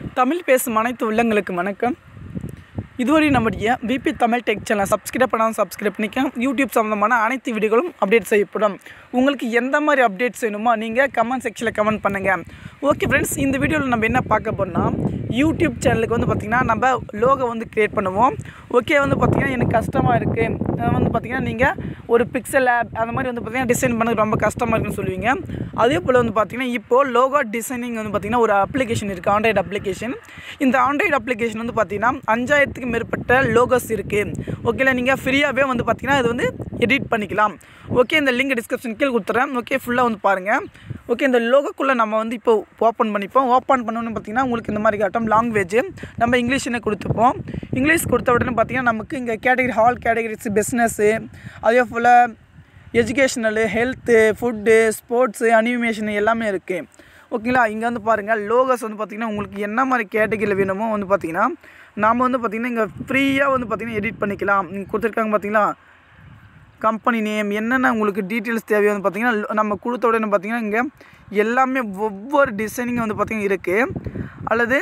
தமிழ் பேசும் அனைத்து உள்ளங்களுக்கு வணக்கம். இதுவரை நம்முடைய VP Tamil tech channel subscribe பண்ணாமல் சப்ஸ்கிரைப் பண்ணிக்க யூடியூப் சம்மந்தமான அனைத்து வீடியோகளும் அப்டேட் செய்யப்படும். உங்களுக்கு எந்த மாதிரி அப்டேட்ஸ் வேணுமோ நீங்கள் கமெண்ட் செக்ஷனில் கமெண்ட் பண்ணுங்கள் ஓகே ஃப்ரெண்ட்ஸ் இந்த வீடியோவில் நம்ம என்ன பார்க்க போனால் யூடியூப் சேனலுக்கு வந்து பார்த்திங்கன்னா நம்ம லோகோ வந்து க்ரியேட் பண்ணுவோம். ஓகே வந்து பார்த்திங்கன்னா எனக்கு கஷ்டமாக இருக்குது வந்து பார்த்திங்கன்னா நீங்கள் ஒரு பிக்சல் ஆப் அந்த மாதிரி வந்து பார்த்திங்கன்னா டிசைன் பண்ணது ரொம்ப கஷ்டமாக இருக்குன்னு சொல்லுவீங்க. அதே போல் வந்து பார்த்திங்கன்னா இப்போது லோகோ டிசைனிங் வந்து பார்த்திங்கன்னா ஒரு அப்ளிகேஷன் இருக்குது ஆண்ட்ராய்டு அப்ளிகேஷன் இந்த ஆண்ட்ராய்டு அப்ளிகேஷன் வந்து பார்த்திங்கன்னா அஞ்சாயிரத்துக்கு மேற்பட்ட லோகோஸ் இருக்குது ஓகேல நீங்கள் ஃப்ரீயாகவே வந்து பார்த்திங்கன்னா இது வந்து எடிட் பண்ணிக்கலாம். ஓகே இந்த லிங்க் டிஸ்கிரிப்ஷன் கீழே கொடுத்துறேன். ஓகே ஃபுல்லாக வந்து பாருங்கள் ஓகே இந்த லோகோக்குள்ளே நம்ம வந்து இப்போ ஓப்பன் பண்ணிப்போம். ஓப்பன் பண்ணணும்னு பார்த்திங்கன்னா உங்களுக்கு இந்த மாதிரி காட்டும் லாங்குவேஜ் நம்ம இங்கிலீஷ்னு கொடுத்துப்போம். இங்கிலீஷ் கொடுத்த உடனே பார்த்திங்கன்னா நமக்கு இங்கே கேட்டகரி ஹால் கேட்டகரிஸ் பிஸ்னஸ்ஸு அதே போல் educational health food sports animation எல்லாமே இருக்குது ஓகேங்களா இங்கே வந்து பாருங்கள் லோகோஸ் வந்து பார்த்திங்கன்னா உங்களுக்கு என்ன மாதிரி கேட்டகரியில் வேணுமோ வந்து பார்த்திங்கன்னா நாம் வந்து பார்த்திங்கன்னா இங்கே ஃப்ரீயாக வந்து பார்த்திங்கன்னா எடிட் பண்ணிக்கலாம். இங்கே கொடுத்துருக்காங்க பார்த்திங்களா? கம்பெனி நேம் என்னென்ன உங்களுக்கு டீட்டெயில்ஸ் தேவையோ வந்து பார்த்திங்கன்னா நம்ம கொடுத்த உடனே பார்த்திங்கன்னா இங்கே எல்லாமே ஒவ்வொரு டிசைனிங்கும் வந்து பார்த்திங்கன்னா இருக்குது அல்லது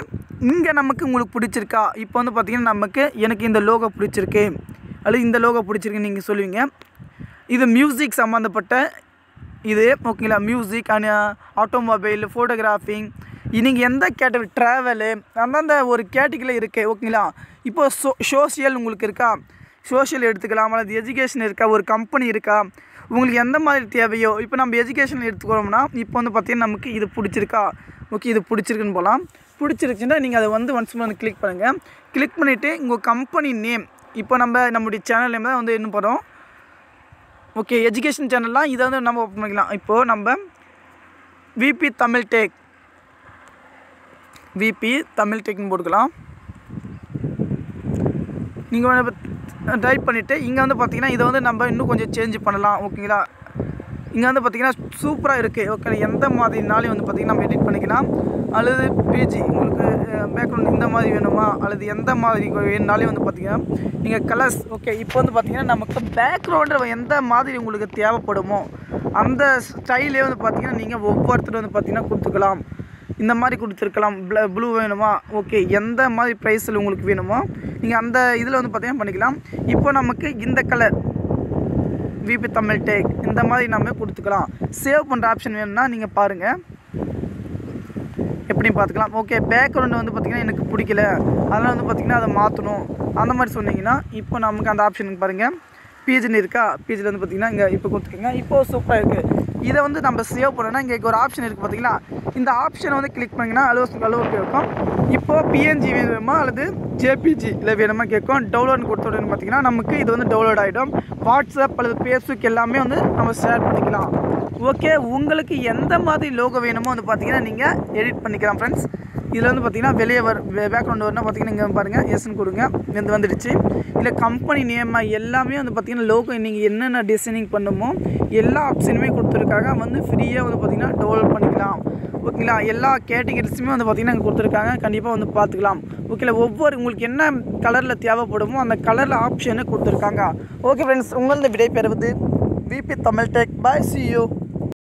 இங்கே நமக்கு உங்களுக்கு பிடிச்சிருக்கா? இப்போ வந்து பார்த்திங்கன்னா நமக்கு எனக்கு இந்த லோகோ பிடிச்சிருக்கு. அல்லது இந்த லோகோ பிடிச்சிருக்குன்னு நீங்கள் சொல்லுவீங்க. இது மியூசிக் சம்மந்தப்பட்ட இது ஓகேங்களா மியூசிக் அண்ட் ஆட்டோமொபைல் ஃபோட்டோகிராஃபிங் நீங்கள் எந்த கேட்டகரி ட்ராவலு அந்தந்த ஒரு கேட்டகரியில் இருக்குது ஓகேங்களா இப்போ சோ சோஷியல் உங்களுக்கு இருக்கா? சோஷியல் எடுத்துக்கலாம் அல்லது எஜுகேஷன் இருக்கா ஒரு கம்பெனி இருக்கா உங்களுக்கு எந்த மாதிரி தேவையோ இப்போ நம்ம எஜுகேஷன் எடுத்துக்கிறோம்னா இப்போ வந்து பார்த்திங்கன்னா நமக்கு இது பிடிச்சிருக்கா? ஓகே இது பிடிச்சிருக்குன்னு போகலாம் பிடிச்சிருச்சுன்னா நீங்கள் அதை வந்து ஒன்ஸ் வந்து கிளிக் பண்ணுங்கள் கிளிக் பண்ணிவிட்டு உங்கள் கம்பெனி நேம் இப்போ நம்ம நம்முடைய சேனல் நேம் தான் வந்து என்ன போகிறோம் ஓகே எஜுகேஷன் சேனல்லாம் இதை வந்து நம்ம ஓப்பன் பண்ணிக்கலாம். இப்போது நம்ம VP Tamil tech VP Tamil டெக்னு போட்டுக்கலாம். நீங்கள் டைப் பண்ணிவிட்டு இங்கே வந்து பார்த்திங்கன்னா இதை வந்து நம்ம இன்னும் கொஞ்சம் சேஞ்ச் பண்ணலாம் ஓகேங்களா இங்கே வந்து பார்த்திங்கன்னா சூப்பராக இருக்குது ஓகே எந்த மாதிரினாலையும் வந்து பார்த்திங்கன்னா நம்ம எடிட் பண்ணிக்கலாம். அல்லது பிஜி உங்களுக்கு பேக்ரவுண்ட் இந்த மாதிரி வேணுமா? அல்லது எந்த மாதிரி வேணுனாலையும் வந்து பார்த்திங்கன்னா நீங்கள் கலர்ஸ் ஓகே இப்போ வந்து பார்த்திங்கன்னா நமக்கு பேக்ரவுண்டு எந்த மாதிரி உங்களுக்கு தேவைப்படுமோ அந்த ஸ்டைலே வந்து பார்த்திங்கன்னா நீங்கள் ஒவ்வொருத்தரும் வந்து பார்த்திங்கன்னா கொடுத்துக்கலாம். இந்த மாதிரி கொடுத்துருக்கலாம். ப்ள ப்ளூ வேணுமா? ஓகே எந்த மாதிரி ப்ரைஸில் உங்களுக்கு வேணுமோ நீங்கள் அந்த இதில் வந்து பார்த்தீங்கன்னா பண்ணிக்கலாம். இப்போ நமக்கு இந்த கலர் விபி தமிழ் டேக் இந்த மாதிரி நம்ம கொடுத்துக்கலாம். சேவ் பண்ணுற ஆப்ஷன் வேணும்னா நீங்கள் பாருங்கள் எப்படியும் பார்த்துக்கலாம் ஓகே பேக்ரவுண்டு வந்து பார்த்திங்கன்னா எனக்கு பிடிக்கல. அதனால் வந்து பார்த்திங்கன்னா அதை மாற்றணும் அந்த மாதிரி சொன்னீங்கன்னா இப்போ நமக்கு அந்த ஆப்ஷனுக்கு பாருங்கள் பிஜின்னு இருக்கா? பீஜில் வந்து பார்த்திங்கன்னா இங்கே இப்போ கொடுத்துருக்கீங்க. இப்போ சூப்பராக இருக்குது இதை வந்து நம்ம சேவ் பண்ணோன்னா இங்கே ஒரு ஆப்ஷன் இருக்குது பார்த்தீங்களா இந்த ஆப்ஷனை வந்து கிளிக் பண்ணிங்கன்னா அளவு அளவு கேட்கும். இப்போது பிஎன்ஜி வேணுமா அல்லது ஜேபிஜி இல்லை வேணுமா கேட்கும். டவுன்லோட் கொடுத்த உடனே பார்த்தீங்கன்னா நமக்கு இது வந்து டவுன்லோட் ஆகிடும் வாட்ஸ்அப் அல்லது ஃபேஸ்புக் எல்லாமே வந்து நம்ம ஷேர் பண்ணிக்கலாம். ஓகே உங்களுக்கு எந்த மாதிரி லோகோ வேணுமோ வந்து பார்த்தீங்கன்னா நீங்கள் எடிட் பண்ணிக்கலாம் ஃப்ரெண்ட்ஸ் இதில் வந்து பார்த்தீங்கன்னா வெளியே வர பேக்ரவுண்ட் வரணும் பார்த்தீங்கன்னா இங்கே பாருங்கள் எஸ்ன்னு கொடுங்க. வந்து வந்துடுச்சு. இல்லை கம்பெனி நேம் எல்லாமே வந்து பார்த்தீங்கன்னா லோகோ நீங்கள் என்னென்ன டிசைனிங் பண்ணுமோ எல்லா ஆப்ஷனுமே கொடுத்துருக்காங்க. வந்து ஃப்ரீயாக வந்து பார்த்தீங்கன்னா டெவலப் பண்ணிக்கலாம். ஓகேங்களா எல்லா கேட்டகரிஸுமே வந்து பார்த்திங்கன்னா இங்கே கொடுத்துருக்காங்க. கண்டிப்பாக வந்து பார்த்துக்கலாம். ஓகேல ஒவ்வொரு உங்களுக்கு என்ன கலரில் தேவைப்படுமோ அந்த கலரில் ஆப்ஷனு கொடுத்துருக்காங்க. ஓகே ஃப்ரெண்ட்ஸ் உங்களது விடை பெறுவது VP Tamil tech bye see you